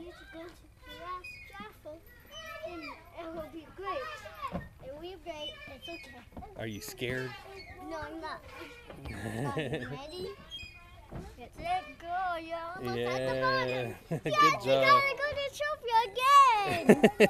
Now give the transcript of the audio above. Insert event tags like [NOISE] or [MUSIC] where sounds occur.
you to go to the last raffle, and it will be great. It will be great. It's okay. Are you scared? No, I'm not. Um, [LAUGHS] ready? Get set, go. You're almost yeah. at the bottom. Yeah. Good Yes, you job. gotta go to trophy again. [LAUGHS]